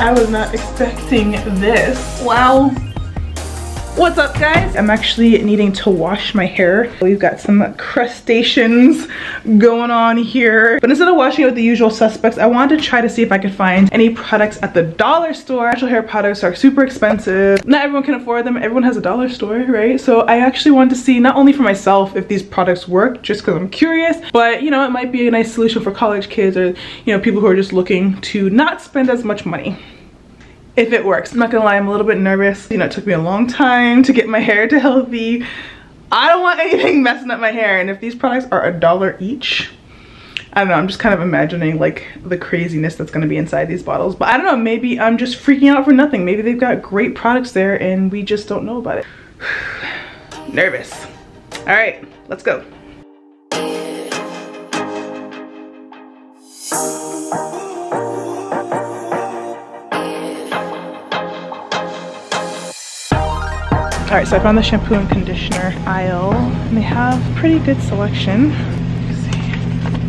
I was not expecting this. Wow. What's up guys? I'm actually needing to wash my hair. We've got some crustaceans going on here. But instead of washing it with the usual suspects, I wanted to try to see if I could find any products at the dollar store. Natural hair products are super expensive. Not everyone can afford them. Everyone has a dollar store, right? So I actually wanted to see not only for myself if these products work, just because I'm curious, but you know, it might be a nice solution for college kids or you know, people who are just looking to not spend as much money if it works. I'm not gonna lie, I'm a little bit nervous. You know, it took me a long time to get my hair to healthy. I don't want anything messing up my hair. And if these products are a dollar each, I don't know, I'm just kind of imagining like the craziness that's gonna be inside these bottles. But I don't know, maybe I'm just freaking out for nothing. Maybe they've got great products there and we just don't know about it. Nervous. All right, let's go. All right, so I found the shampoo and conditioner aisle, and they have pretty good selection.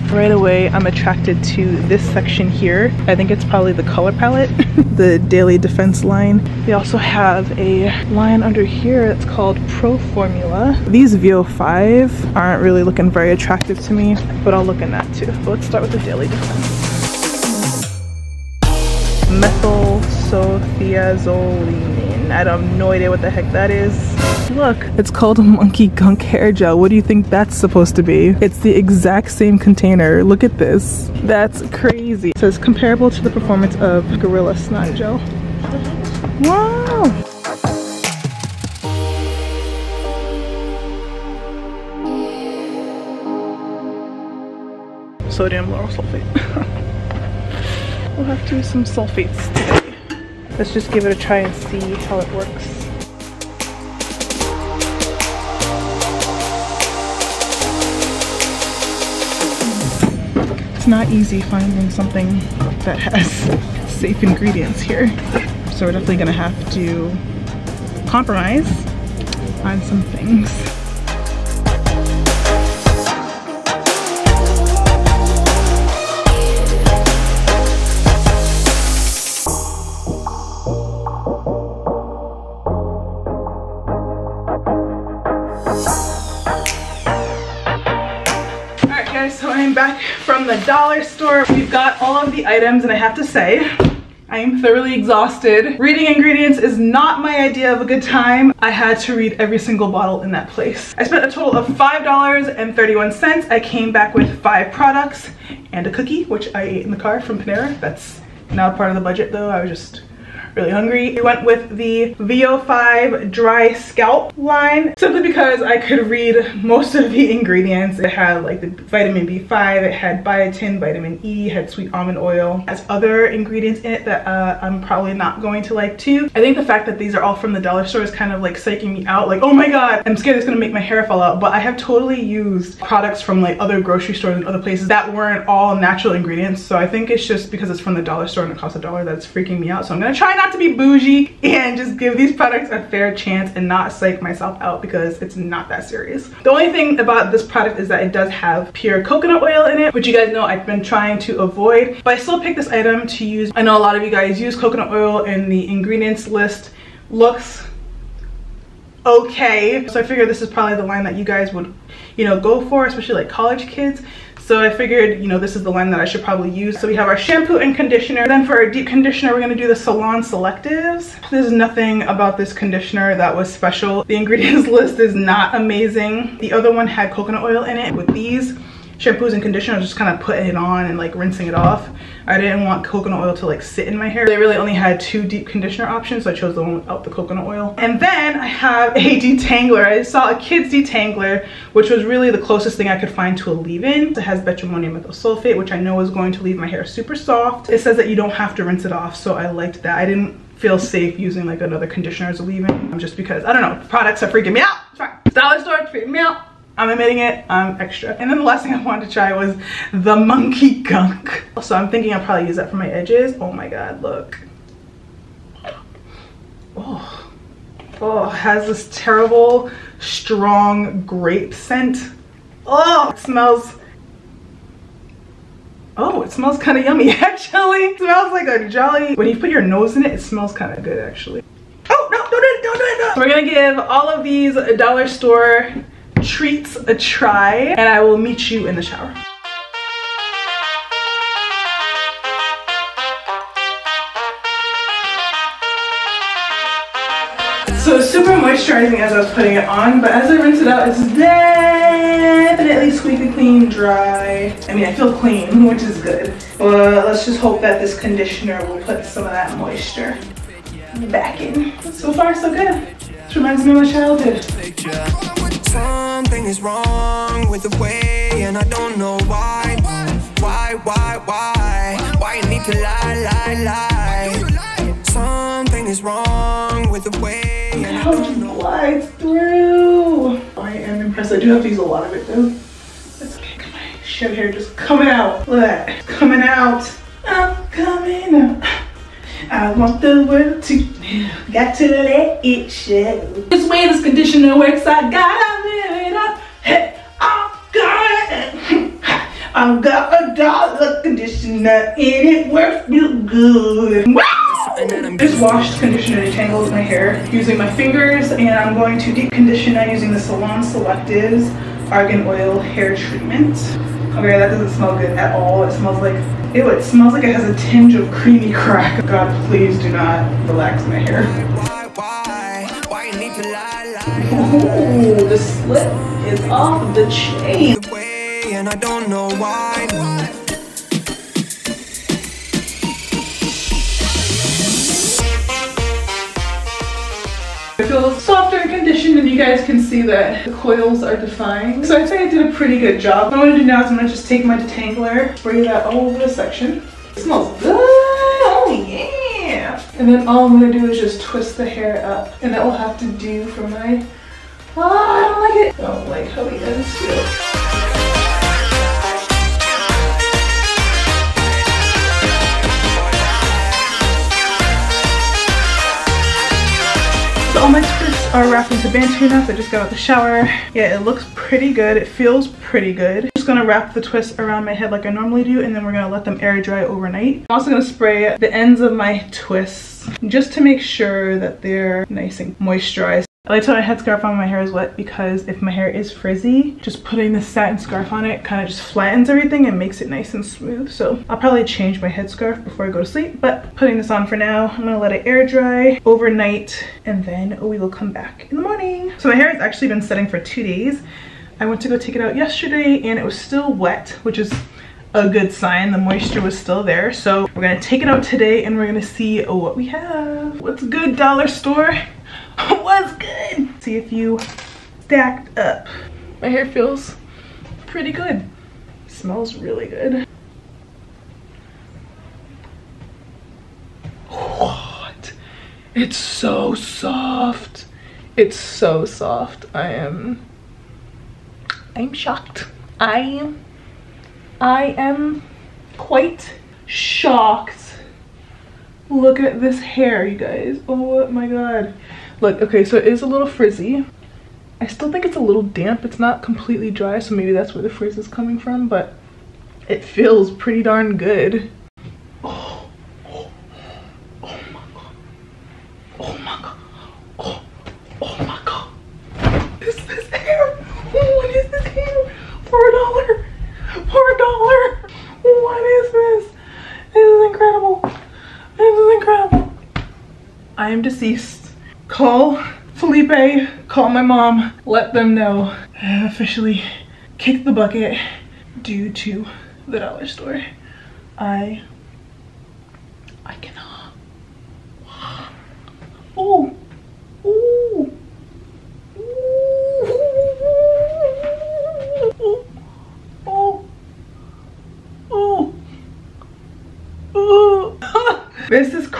Right away, I'm attracted to this section here. I think it's probably the color palette, the Daily Defense line. They also have a line under here that's called Pro Formula. These VO5 aren't really looking very attractive to me, but I'll look in that too. But let's start with the Daily Defense. Methyl Sothiazoline I have no idea what the heck that is. Look, it's called Monkey Gunk Hair Gel. What do you think that's supposed to be? It's the exact same container. Look at this. That's crazy. It says comparable to the performance of Gorilla Snot Gel. Wow. Sodium lauryl sulfate. we'll have to use some sulfates today. Let's just give it a try and see how it works. It's not easy finding something that has safe ingredients here. So we're definitely gonna have to compromise on some things. Items and I have to say, I am thoroughly exhausted. Reading ingredients is not my idea of a good time. I had to read every single bottle in that place. I spent a total of $5.31. I came back with five products and a cookie, which I ate in the car from Panera. That's not part of the budget though. I was just really hungry. We went with the VO5 Dry Scalp line simply because I could read most of the ingredients. It had like the vitamin B5, it had biotin, vitamin E, had sweet almond oil. It has other ingredients in it that uh, I'm probably not going to like too. I think the fact that these are all from the dollar store is kind of like psyching me out. Like, oh my God, I'm scared it's gonna make my hair fall out. But I have totally used products from like other grocery stores and other places that weren't all natural ingredients. So I think it's just because it's from the dollar store and it costs a dollar that's freaking me out. So I'm gonna try not to be bougie and just give these products a fair chance and not psych myself out because it's not that serious. The only thing about this product is that it does have pure coconut oil in it, which you guys know I've been trying to avoid, but I still picked this item to use. I know a lot of you guys use coconut oil in the ingredients list. Looks okay. So I figure this is probably the line that you guys would, you know, go for, especially like college kids. So I figured, you know, this is the line that I should probably use. So we have our shampoo and conditioner. Then for our deep conditioner, we're gonna do the Salon Selectives. There's nothing about this conditioner that was special. The ingredients list is not amazing. The other one had coconut oil in it. With these, shampoos and conditioners, just kind of putting it on and like rinsing it off. I didn't want coconut oil to like sit in my hair. They really only had two deep conditioner options, so I chose the one without the coconut oil. And then I have a detangler. I saw a kid's detangler, which was really the closest thing I could find to a leave-in. It has behentrimonium methyl sulfate, which I know is going to leave my hair super soft. It says that you don't have to rinse it off, so I liked that. I didn't feel safe using like another conditioner as a leave-in just because, I don't know, products are freaking me out. Dollar store freaking me out. I'm admitting it, I'm extra. And then the last thing I wanted to try was the monkey gunk. So I'm thinking I'll probably use that for my edges. Oh my God, look. Oh, oh, has this terrible, strong grape scent. Oh, it smells Oh, it smells kind of yummy actually. It smells like a jelly. When you put your nose in it, it smells kind of good actually. Oh, no, don't do it, don't do it, no. We're gonna give all of these dollar store treats a try and I will meet you in the shower. So super moisturizing as I was putting it on, but as I rinse it out, it's definitely squeaky clean, dry. I mean, I feel clean, which is good. But let's just hope that this conditioner will put some of that moisture back in. So far, so good. This reminds me of my childhood. Something is wrong with the way, and I don't know why. Why, why, why? Why you need to lie, lie, lie? Something is wrong with the way just glides through. I am impressed. I do have to use a lot of it though. That's okay. Come on. Shed hair just coming out. Look at that. Coming out. I'm coming out. I want the world to got to let it show. This way this conditioner works, I gotta live it up. Hey, I got it. I got a dollar conditioner and it works real good. Just washed, conditioner, detangles my hair using my fingers and I'm going to deep condition it using the Salon Selectives Argan Oil Hair Treatment. Oh, okay, that doesn't smell good at all. It smells like, ew, it smells like it has a tinge of creamy crack. God, please do not relax my hair. Ooh, the slip is off the chain. And I don't know why. It feels softer and conditioned and you guys can see that the coils are defined. So I'd say I did a pretty good job. What I'm gonna do now is I'm gonna just take my detangler, spray that all over the section. It smells good, oh yeah. And then all I'm gonna do is just twist the hair up and that will have to do for my, oh, I don't like it. I don't like how the ends. So all my twists are wrapped into Bantu knots. I just got out the shower. Yeah, it looks pretty good. It feels pretty good. I'm just gonna wrap the twists around my head like I normally do and then we're gonna let them air dry overnight. I'm also gonna spray the ends of my twists just to make sure that they're nice and moisturized. I like to put my headscarf on when my hair is wet because if my hair is frizzy, just putting the satin scarf on it kind of just flattens everything and makes it nice and smooth. So I'll probably change my headscarf before I go to sleep, but putting this on for now, I'm gonna let it air dry overnight and then we will come back in the morning. So my hair has actually been setting for two days. I went to go take it out yesterday and it was still wet, which is a good sign. The moisture was still there. So we're gonna take it out today and we're gonna see what we have. What's good, dollar store? What's good? See if you stacked up. My hair feels pretty good. Smells really good. What? It's so soft. It's so soft. I am, I'm shocked. I I am quite shocked. Look at this hair, you guys. Oh my God. Look, okay, so it is a little frizzy. I still think it's a little damp. It's not completely dry, so maybe that's where the frizz is coming from, but it feels pretty darn good. Oh, oh, oh my god. Oh my god. Oh, my god. Is this hair? What is this hair? For a dollar. For a dollar. What is this? This is incredible. This is incredible. I am deceased call Felipe, call my mom, let them know I have officially kicked the bucket due to the dollar store. I, I cannot. Oh,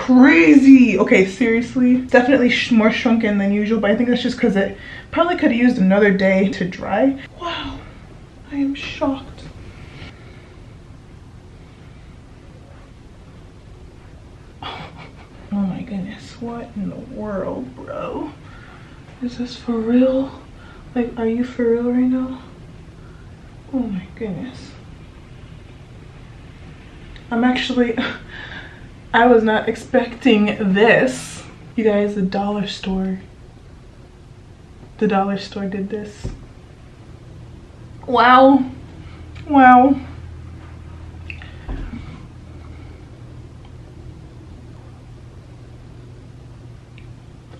crazy. Okay, seriously. Definitely sh more shrunken than usual, but I think that's just because it probably could have used another day to dry. Wow, I am shocked. Oh my goodness, what in the world, bro? Is this for real? Like, are you for real right now? Oh my goodness. I'm actually, I was not expecting this. You guys, the dollar store, the dollar store did this. Wow. Wow.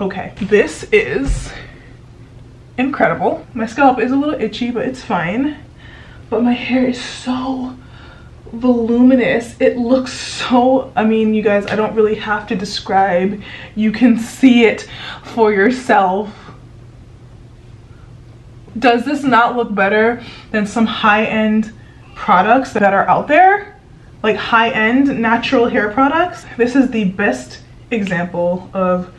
Okay, this is incredible. My scalp is a little itchy, but it's fine. But my hair is so voluminous. It looks so, I mean, you guys, I don't really have to describe. You can see it for yourself. Does this not look better than some high-end products that are out there? Like high-end natural hair products? This is the best example of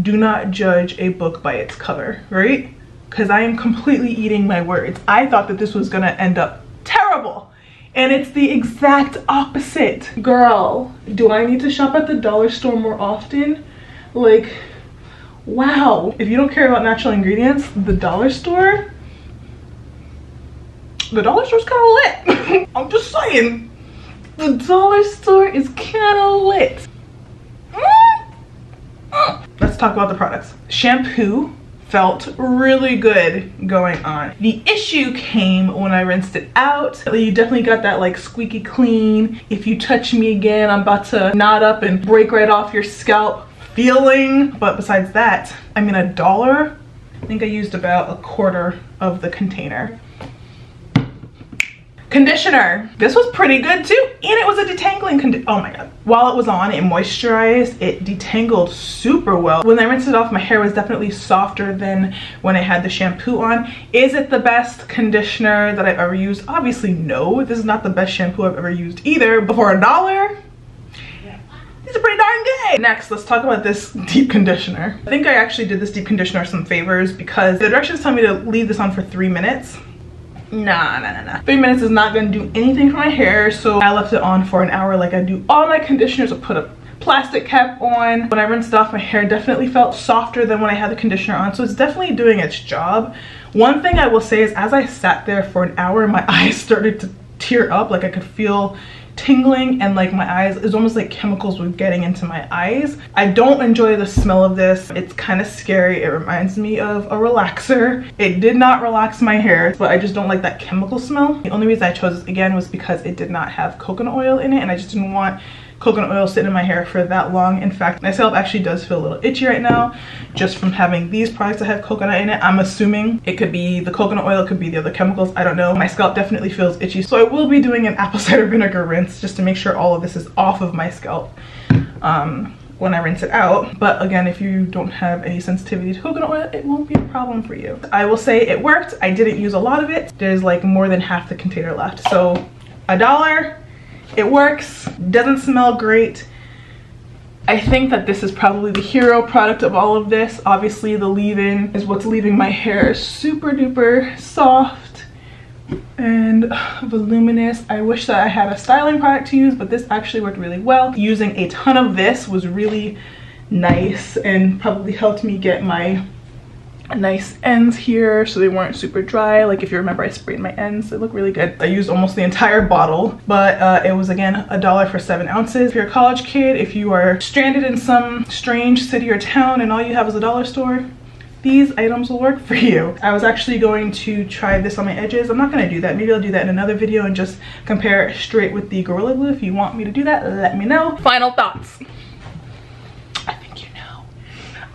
do not judge a book by its cover, right? Because I am completely eating my words. I thought that this was gonna end up terrible. And it's the exact opposite. Girl, do I need to shop at the dollar store more often? Like, wow. If you don't care about natural ingredients, the dollar store, the dollar store's kind of lit. I'm just saying. The dollar store is kind of lit. Mm. Mm. Let's talk about the products. Shampoo felt really good going on. The issue came when I rinsed it out. You definitely got that like squeaky clean. If you touch me again, I'm about to knot up and break right off your scalp feeling. But besides that, I mean a dollar, I think I used about a quarter of the container. Conditioner. This was pretty good too. And it was a detangling. Oh my God. While it was on, it moisturized. It detangled super well. When I rinsed it off, my hair was definitely softer than when I had the shampoo on. Is it the best conditioner that I've ever used? Obviously no. This is not the best shampoo I've ever used either. But for a dollar, these are pretty darn good. Next, let's talk about this deep conditioner. I think I actually did this deep conditioner some favors because the directions tell me to leave this on for three minutes nah nah nah nah. Three minutes is not gonna do anything for my hair so i left it on for an hour. Like i do all my conditioners. I put a plastic cap on. When i rinsed off my hair definitely felt softer than when i had the conditioner on so it's definitely doing its job. One thing i will say is as i sat there for an hour my eyes started to tear up. Like i could feel tingling and like my eyes it's almost like chemicals were getting into my eyes. I don't enjoy the smell of this. It's kind of scary. It reminds me of a relaxer. It did not relax my hair but i just don't like that chemical smell. The only reason i chose this again was because it did not have coconut oil in it and i just didn't want coconut oil sitting in my hair for that long. In fact, my scalp actually does feel a little itchy right now just from having these products that have coconut in it. I'm assuming it could be the coconut oil, it could be the other chemicals, I don't know. My scalp definitely feels itchy. So I will be doing an apple cider vinegar rinse just to make sure all of this is off of my scalp. Um, when I rinse it out. But again, if you don't have any sensitivity to coconut oil, it won't be a problem for you. I will say it worked. I didn't use a lot of it. There's like more than half the container left. So a dollar, it works, doesn't smell great. I think that this is probably the hero product of all of this. Obviously the leave-in is what's leaving my hair super duper soft and voluminous. I wish that I had a styling product to use, but this actually worked really well. Using a ton of this was really nice and probably helped me get my nice ends here so they weren't super dry like if you remember i sprayed my ends they look really good i used almost the entire bottle but uh, it was again a dollar for seven ounces if you're a college kid if you are stranded in some strange city or town and all you have is a dollar store these items will work for you. I was actually going to try this on my edges. I'm not gonna do that. Maybe I'll do that in another video and just compare straight with the Gorilla Glue. If you want me to do that, let me know. Final thoughts.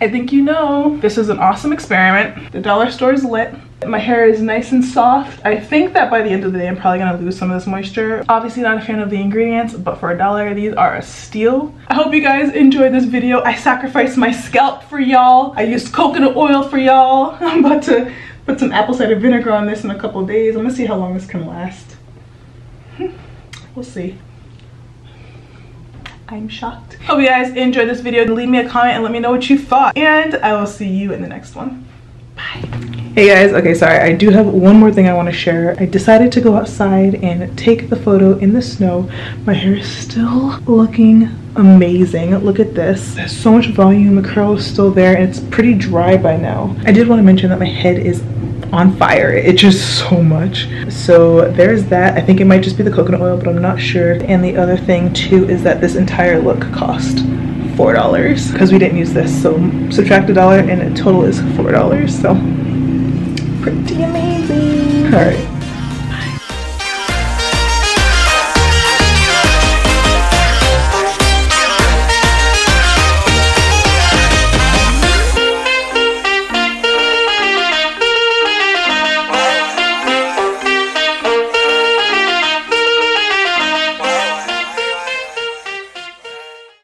I think you know. This is an awesome experiment. The dollar store is lit. My hair is nice and soft. I think that by the end of the day, I'm probably gonna lose some of this moisture. Obviously not a fan of the ingredients, but for a dollar, these are a steal. I hope you guys enjoyed this video. I sacrificed my scalp for y'all. I used coconut oil for y'all. I'm about to put some apple cider vinegar on this in a couple days. I'm gonna see how long this can last. we'll see. I'm shocked. Hope you guys enjoyed this video. Leave me a comment and let me know what you thought. And I will see you in the next one. Bye. Hey guys, okay, sorry. I do have one more thing I want to share. I decided to go outside and take the photo in the snow. My hair is still looking amazing. Look at this. There's so much volume. The curl is still there and it's pretty dry by now. I did want to mention that my head is on fire. It's just so much. So there's that. I think it might just be the coconut oil, but I'm not sure. And the other thing too is that this entire look cost four dollars because we didn't use this. So subtract a dollar and a total is four dollars. So pretty amazing. All right.